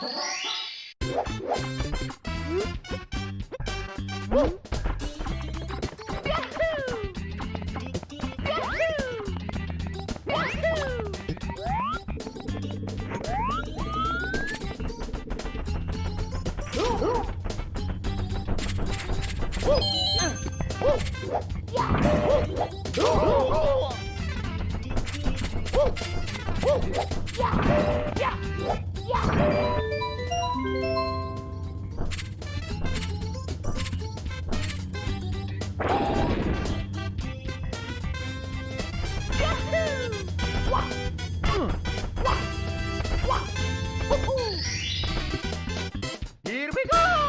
Yeah! Here we go!